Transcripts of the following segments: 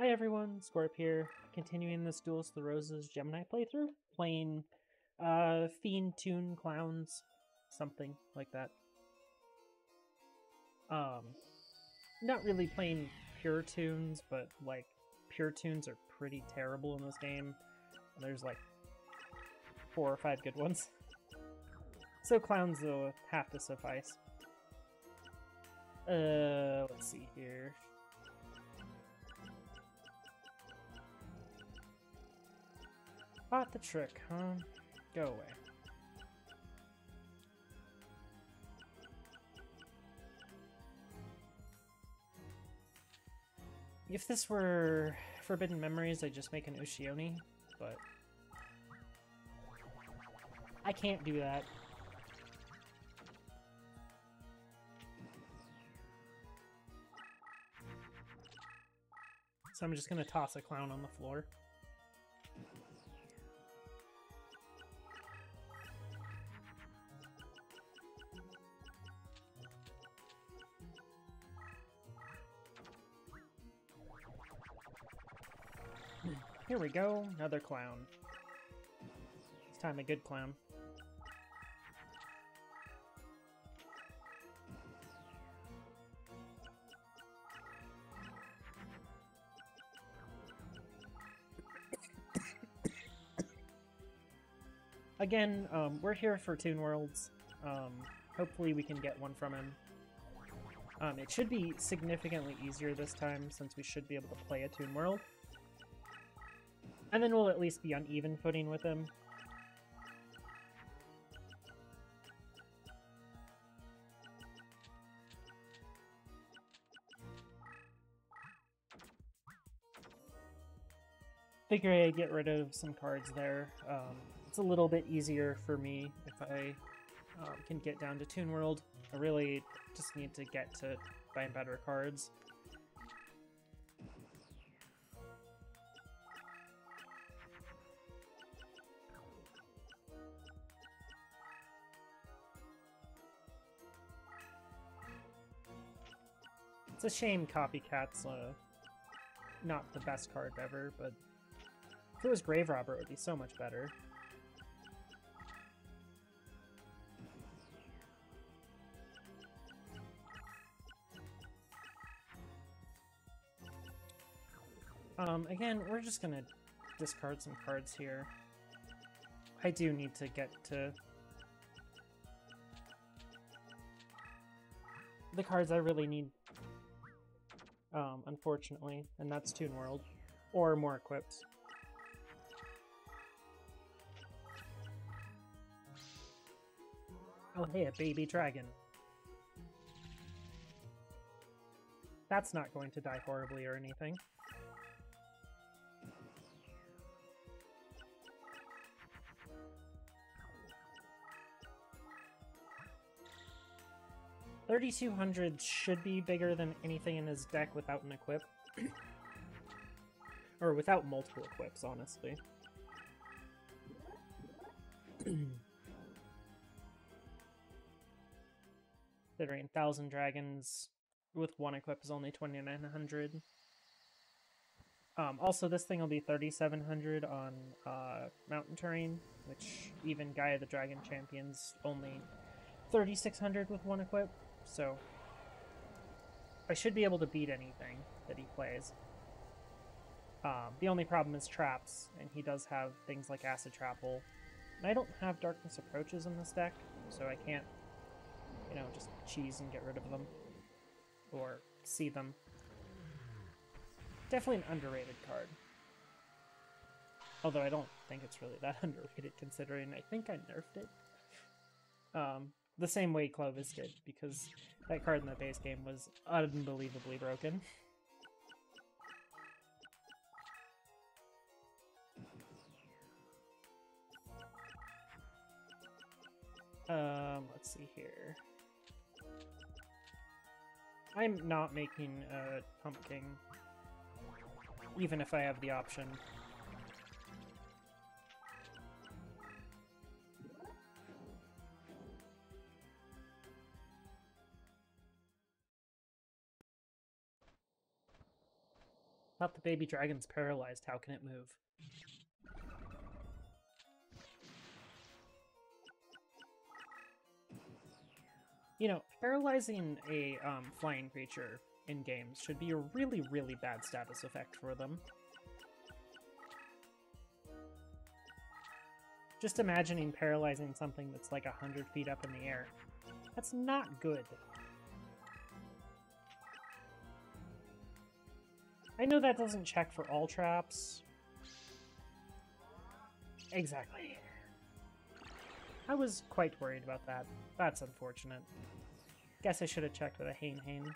Hi everyone, Scorp here, continuing this Duels the Roses Gemini playthrough, playing uh, Fiend Toon Clowns, something like that. Um, not really playing pure toons, but like pure toons are pretty terrible in this game. There's like four or five good ones. So clowns will have to suffice. Uh, let's see here. Bought the trick, huh? Go away. If this were Forbidden Memories, I'd just make an Ushi Oni, but... I can't do that. So I'm just gonna toss a clown on the floor. We go, another clown. This time a good clown. Again, um, we're here for Toon Worlds. Um, hopefully we can get one from him. Um, it should be significantly easier this time, since we should be able to play a Toon World. And then we'll at least be on even footing with him. Figure I get rid of some cards there. Um, it's a little bit easier for me if I um, can get down to Toon World. I really just need to get to buying better cards. It's a shame Copycat's uh, not the best card ever, but if it was Grave Robber, it would be so much better. Um, again, we're just gonna discard some cards here. I do need to get to the cards I really need, um, unfortunately, and that's Toon World, or more equipped. Oh hey, a baby dragon. That's not going to die horribly or anything. Thirty-two hundred should be bigger than anything in his deck without an equip. or without multiple equips, honestly. Considering Thousand Dragons with one equip is only 2900. Um, also, this thing will be 3700 on uh, Mountain Terrain, which even Gaia the Dragon Champion's only 3600 with one equip, so I should be able to beat anything that he plays. Um, the only problem is traps, and he does have things like Acid Trap Hole. And I don't have Darkness Approaches in this deck, so I can't you know, just cheese and get rid of them. Or see them. Definitely an underrated card. Although I don't think it's really that underrated considering I think I nerfed it. Um, the same way Clovis did, because that card in the base game was unbelievably broken. Um, let's see here. I'm not making a pumpkin, even if I have the option. Thought the baby dragon's paralyzed. How can it move? You know, paralyzing a um, flying creature in games should be a really, really bad status effect for them. Just imagining paralyzing something that's like a hundred feet up in the air. That's not good. I know that doesn't check for all traps. Exactly. I was quite worried about that. That's unfortunate. Guess I should have checked with a Hane-Hane.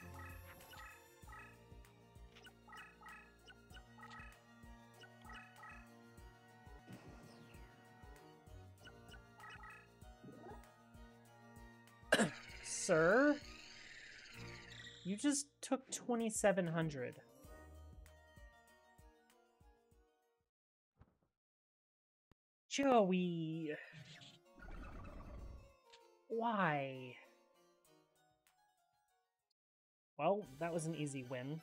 Sir? You just took 2700. Joey. Why? Well, that was an easy win.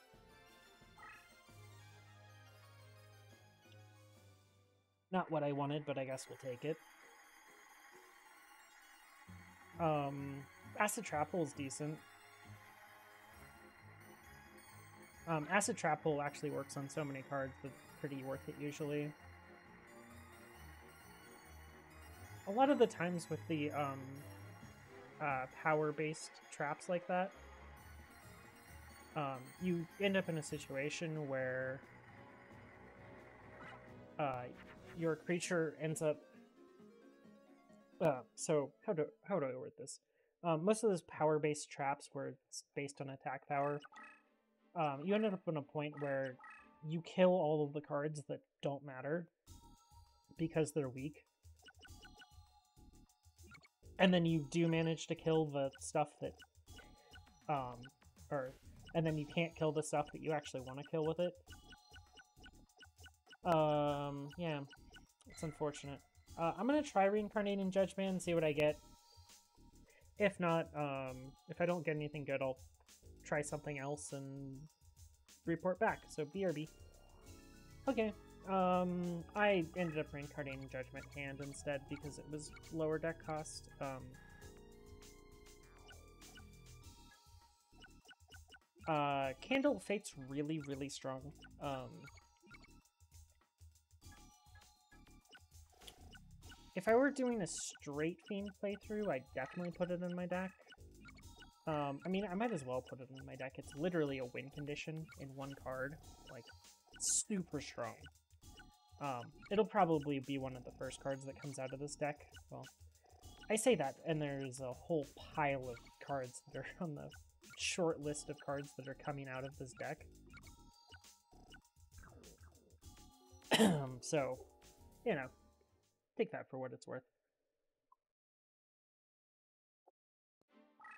Not what I wanted, but I guess we'll take it. Um, Acid Trap Hole is decent. Um, Acid Trap Hole actually works on so many cards that's pretty worth it usually. A lot of the times with the um, uh, power-based traps like that, um, you end up in a situation where uh, your creature ends up. Uh, so how do how do I word this? Um, most of those power-based traps, where it's based on attack power, um, you end up in a point where you kill all of the cards that don't matter because they're weak. And then you do manage to kill the stuff that, um, or, and then you can't kill the stuff that you actually want to kill with it. Um, yeah, it's unfortunate. Uh, I'm gonna try Reincarnating Judgment and see what I get. If not, um, if I don't get anything good, I'll try something else and report back. So BRB. Okay, um, I ended up reincarnating Judgment Hand instead because it was lower deck cost. Um, uh, Candle Fate's really, really strong. Um, if I were doing a straight Fiend playthrough, I'd definitely put it in my deck. Um, I mean, I might as well put it in my deck. It's literally a win condition in one card. Like, super strong. Um, it'll probably be one of the first cards that comes out of this deck. Well, I say that, and there's a whole pile of cards that are on the short list of cards that are coming out of this deck. so, you know, take that for what it's worth.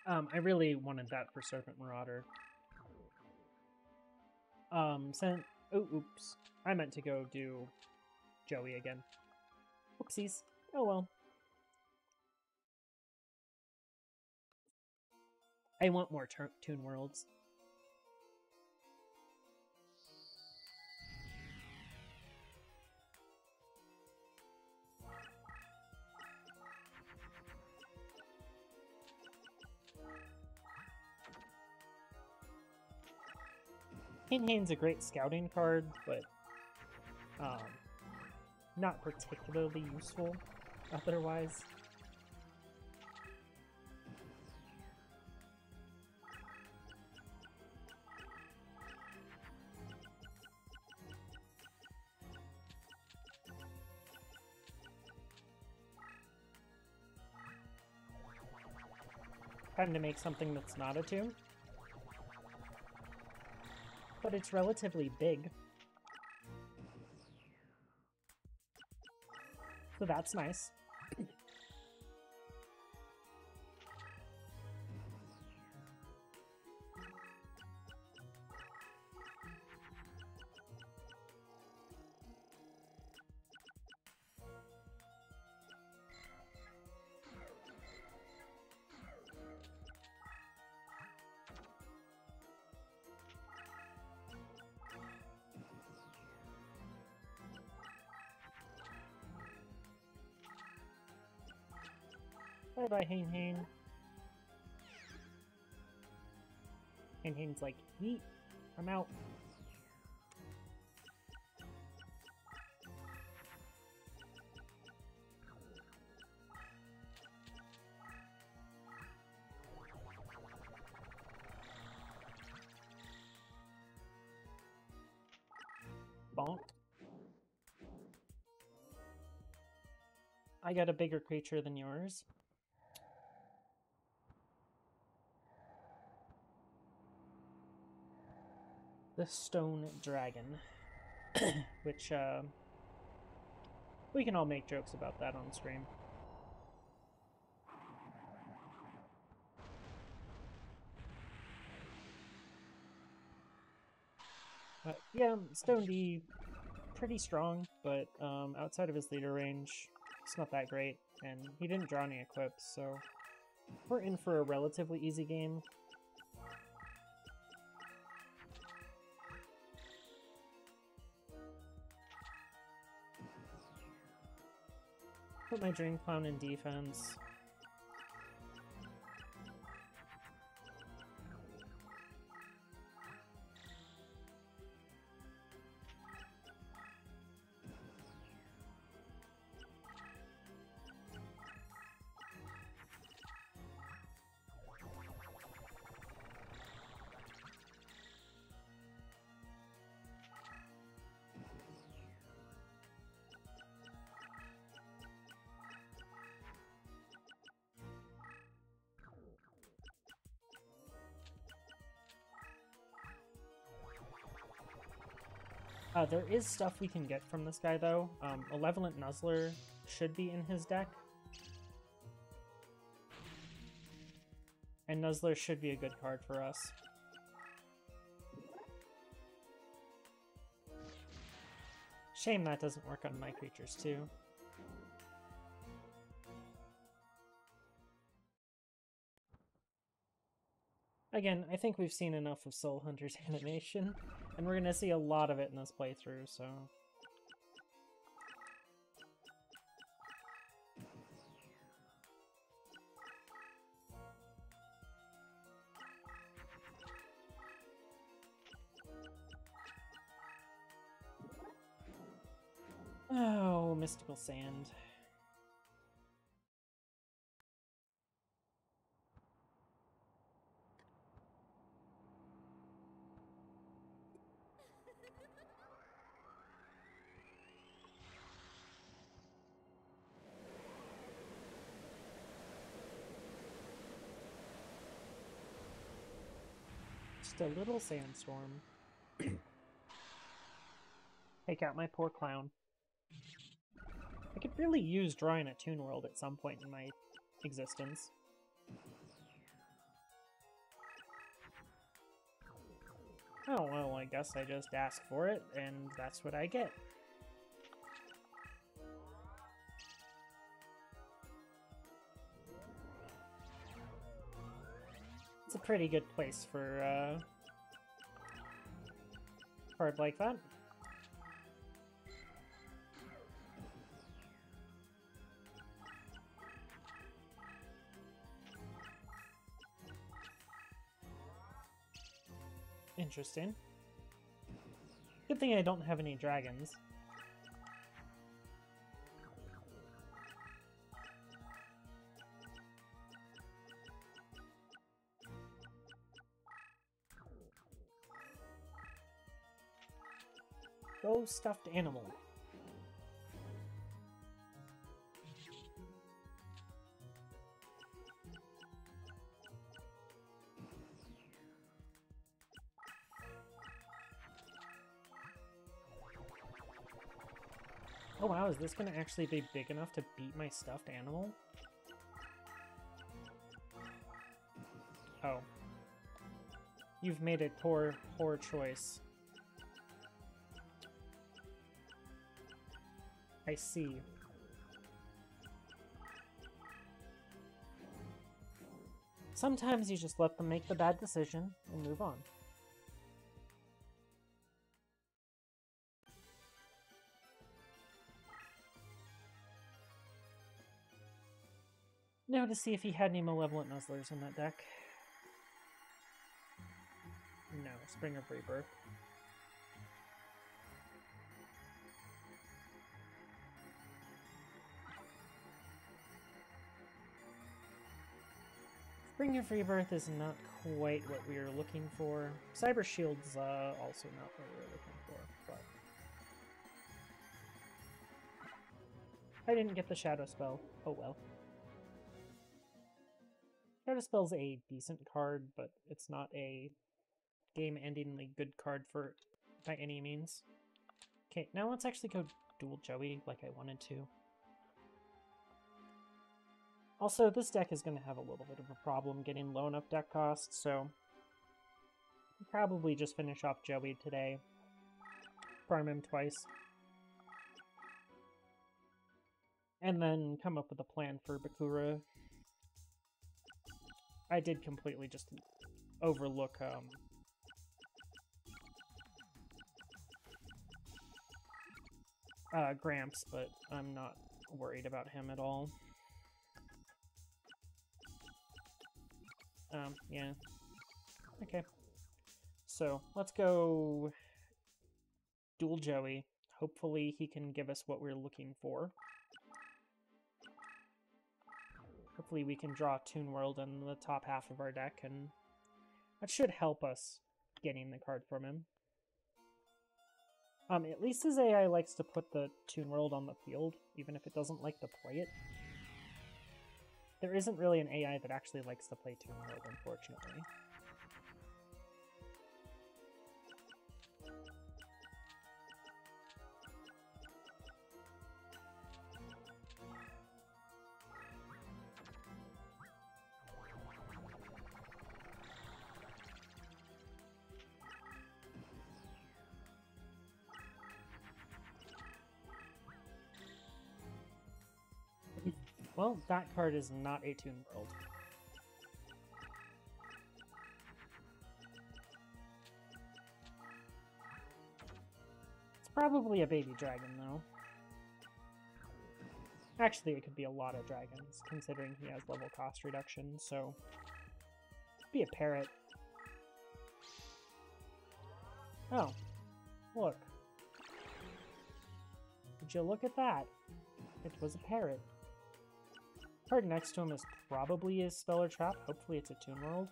Um, I really wanted that for Serpent Marauder. Um, sent... Oh, oops. I meant to go do Joey again. Oopsies. Oh well. I want more Toon Worlds. Hane-Hane's a great scouting card, but um, not particularly useful otherwise. Time to make something that's not a toon. But it's relatively big. So that's nice. Bye bye, Hane-Hane. Hain Hain's like, yeet, I'm out. I got a bigger creature than yours. The Stone Dragon, which, uh, we can all make jokes about that on stream. But yeah, Stone D, pretty strong, but um, outside of his leader range, it's not that great. And he didn't draw any equips, so we're in for a relatively easy game. Put my Dream Clown in defense. Uh, there is stuff we can get from this guy, though. Um, Malevolent Nuzzler should be in his deck. And Nuzzler should be a good card for us. Shame that doesn't work on my creatures, too. Again, I think we've seen enough of Soul Hunter's animation, and we're gonna see a lot of it in this playthrough, so... Oh, Mystical Sand. A little sandstorm. Take out my poor clown. I could really use drawing a Toon World at some point in my existence. Oh, well, I guess I just ask for it, and that's what I get. It's a pretty good place for uh, card like that. Interesting. Good thing I don't have any dragons. Stuffed animal. Oh wow, is this gonna actually be big enough to beat my stuffed animal? Oh. You've made a poor, poor choice. I see. Sometimes you just let them make the bad decision and move on. Now to see if he had any Malevolent Nuzzlers in that deck. No, Spring of Rebirth. Spring of Rebirth is not quite what we were looking for. Cyber Shield's uh, also not what we were looking for, but... I didn't get the Shadow Spell. Oh well. Shadow Spell's a decent card, but it's not a game-endingly good card for by any means. Okay, now let's actually go duel Joey like I wanted to. Also, this deck is going to have a little bit of a problem getting low enough deck cost, so I'll probably just finish off Joey today. Farm him twice. And then come up with a plan for Bakura. I did completely just overlook um, uh, Gramps, but I'm not worried about him at all. Um, yeah. Okay. So, let's go duel Joey. Hopefully he can give us what we're looking for. Hopefully we can draw Toon World in the top half of our deck, and that should help us getting the card from him. Um, at least his AI likes to put the Toon World on the field, even if it doesn't like to play it. There isn't really an AI that actually likes to play Toon World, unfortunately. Well, that card is not a Toon World. It's probably a baby dragon, though. Actually, it could be a lot of dragons, considering he has level cost reduction, so... be a parrot. Oh. Look. Would you look at that? It was a parrot. Card next to him is probably a Spell or Trap. Hopefully it's a Toon World.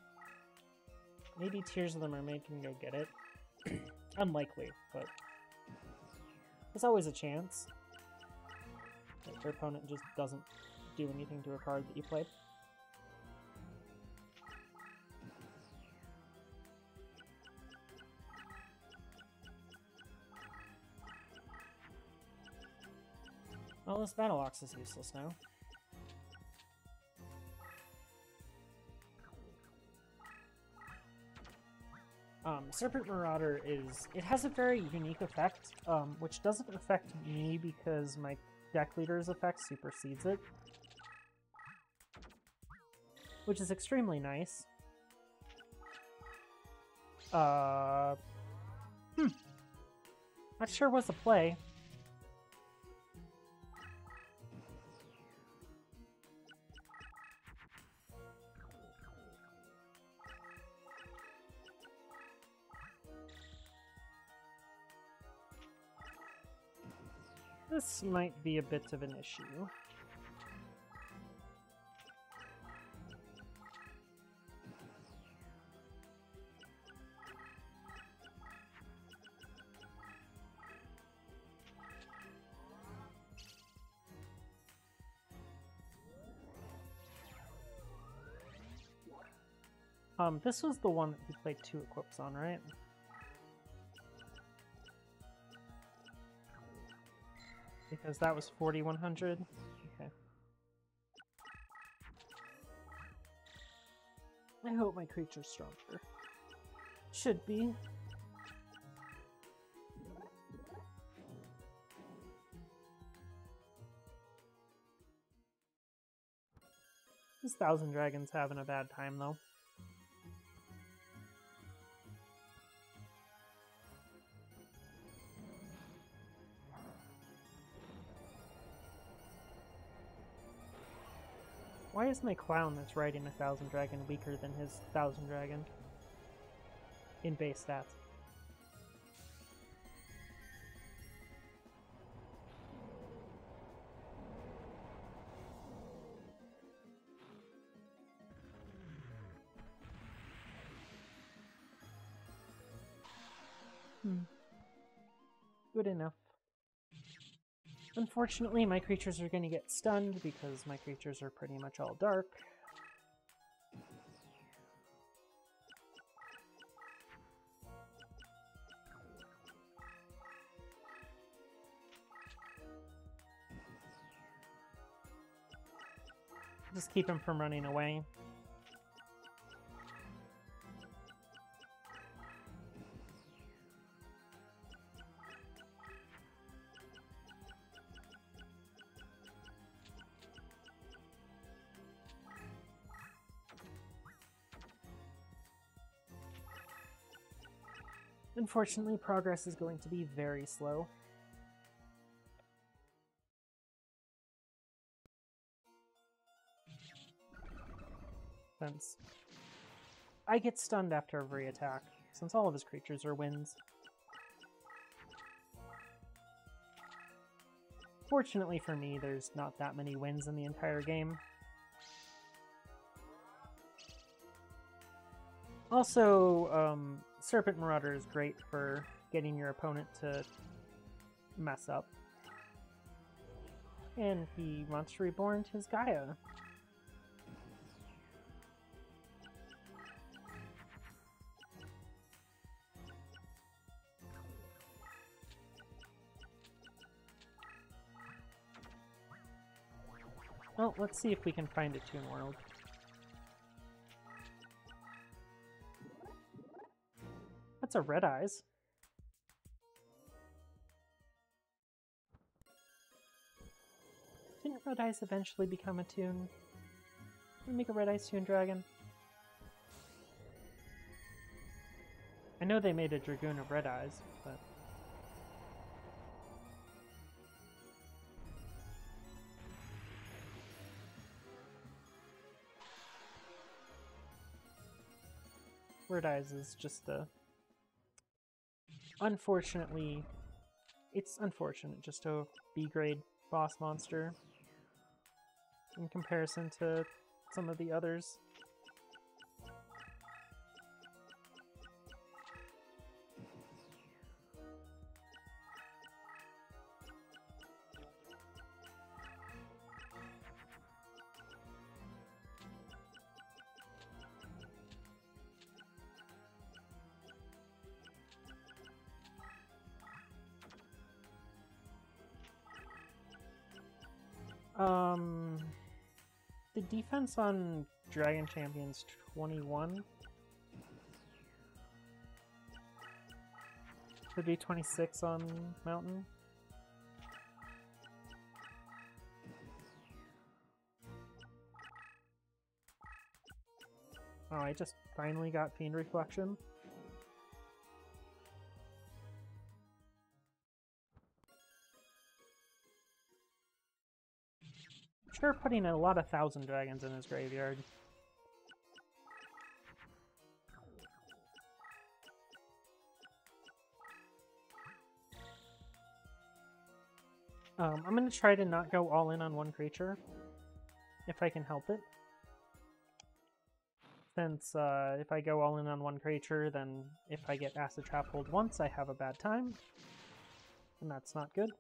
Maybe Tears of the Mermaid can go get it. Unlikely, but there's always a chance that your opponent just doesn't do anything to a card that you played. Well, this Battle Ox is useless now. Um, Serpent Marauder is, it has a very unique effect, um, which doesn't affect me because my deck leader's effect supersedes it. Which is extremely nice. Uh, hmm. Not sure what's the play. This might be a bit of an issue. Um, this was the one that we played two equips on, right? Because that was 4100? Okay. I hope my creature's stronger. Should be. These Thousand Dragons having a bad time, though. Is my clown that's riding a thousand dragon weaker than his thousand dragon? In base stats. Hmm. Good enough. Unfortunately, my creatures are going to get stunned because my creatures are pretty much all dark. Just keep him from running away. Unfortunately, progress is going to be very slow. Since I get stunned after every attack, since all of his creatures are wins. Fortunately for me, there's not that many wins in the entire game. Also, um, Serpent Marauder is great for getting your opponent to mess up. And he wants to reborn his Gaia. Well, let's see if we can find a Toon World. That's a Red Eyes. Didn't Red Eyes eventually become a Toon? Can we make a Red Eyes Toon Dragon? I know they made a Dragoon of Red Eyes, but... Red Eyes is just a... Unfortunately, it's unfortunate just a B-grade boss monster in comparison to some of the others. On Dragon Champions 21 should be 26 on Mountain. Oh, I just finally got Fiend Reflection. Sure putting a lot of Thousand Dragons in his graveyard. Um, I'm going to try to not go all in on one creature, if I can help it. Since uh, if I go all in on one creature, then if I get Acid Trap Hole once, I have a bad time. And that's not good.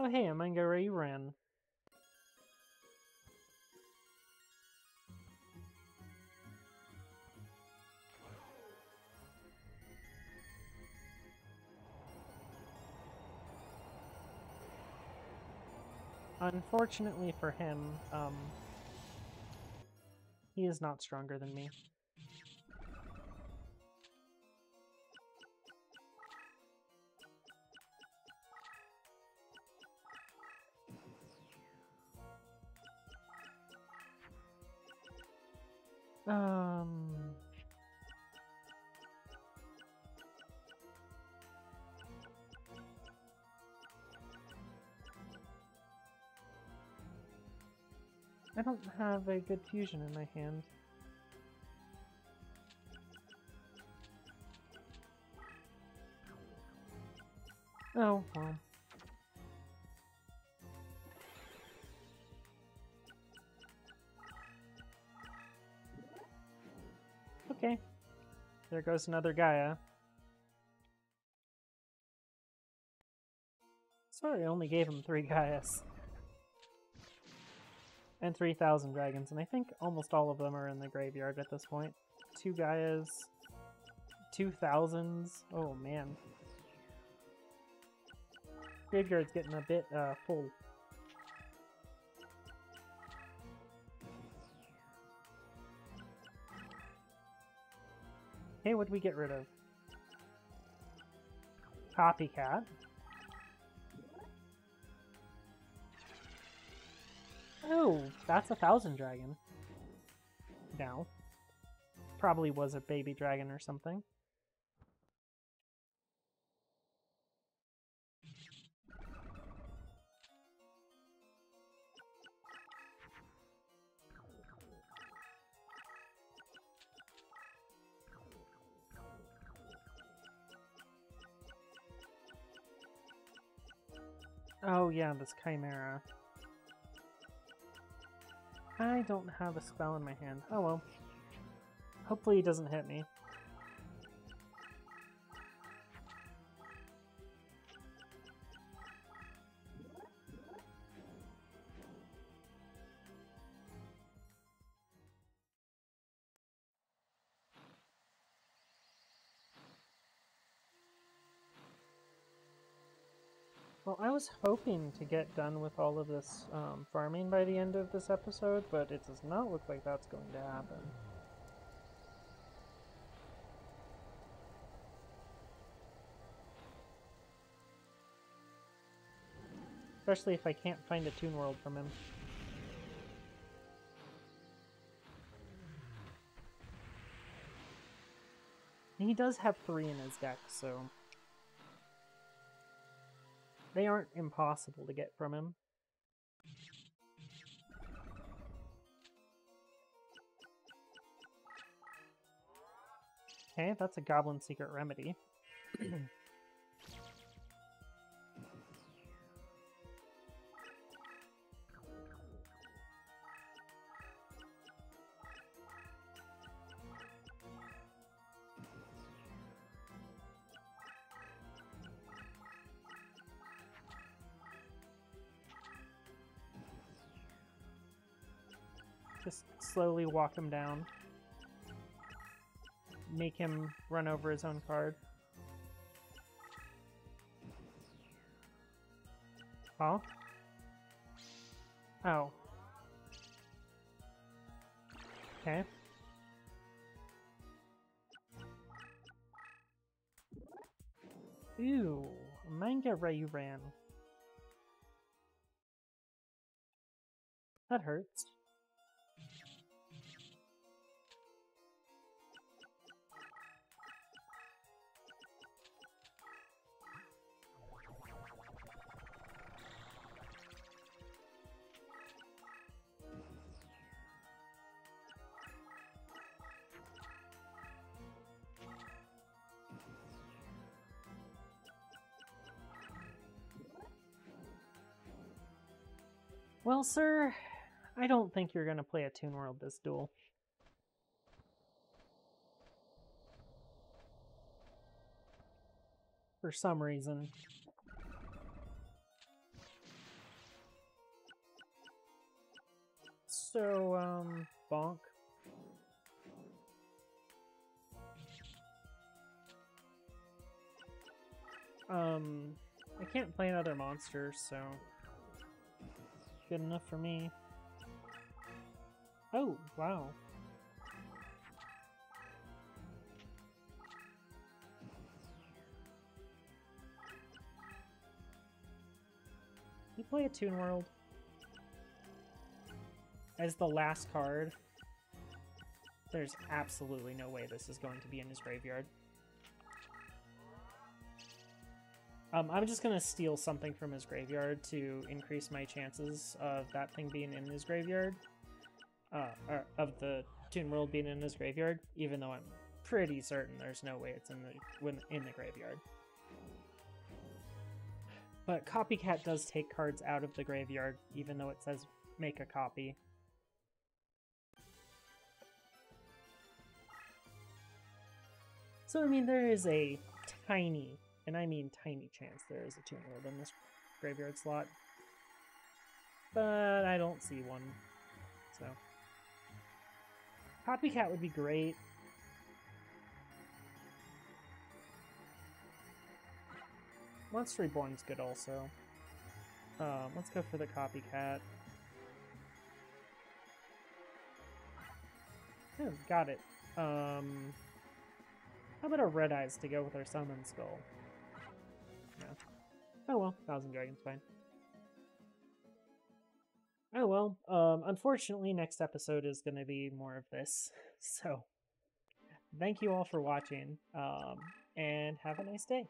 Oh hey, Manga Ryu-Ran. Unfortunately for him, um, he is not stronger than me. Have a good fusion in my hand. Oh, well. Okay. There goes another Gaia. Sorry, I only gave him three Gaias. And 3,000 dragons, and I think almost all of them are in the graveyard at this point. Two Gaias, two thousands. Oh man. Graveyard's getting a bit uh, full. Hey, what'd we get rid of? Copycat. Oh, that's a thousand dragon. Now. Probably was a baby dragon or something. Oh yeah, this Chimera. I don't have a spell in my hand. Oh well. Hopefully he doesn't hit me. I was hoping to get done with all of this um, farming by the end of this episode, but it does not look like that's going to happen. Especially if I can't find a Toon World from him. He does have three in his deck, so... They aren't impossible to get from him. Okay, that's a Goblin Secret Remedy. slowly walk him down. Make him run over his own card. Huh? Oh. Okay. Ooh, Manga Ryu-Ran. That hurts. Well, sir, I don't think you're going to play a Toon World this duel. For some reason. So, um, bonk. Um, I can't play another monster, so good enough for me. Oh, wow. You play a Toon World as the last card. There's absolutely no way this is going to be in his graveyard. Um, I'm just gonna steal something from his graveyard to increase my chances of that thing being in his graveyard. Uh, or of the Toon World being in his graveyard, even though I'm pretty certain there's no way it's in the in the graveyard. But Copycat does take cards out of the graveyard, even though it says make a copy. So, I mean, there is a tiny, and I mean tiny chance there is a Toon World in this graveyard slot. But I don't see one, so... Copycat would be great. Monster Reborn's good also. Um, let's go for the Copycat. Oh, got it. Um, how about a Red Eyes to go with our Summon Skull? Oh well, Thousand Dragons fine. Oh well, um, unfortunately next episode is going to be more of this, so thank you all for watching, um, and have a nice day.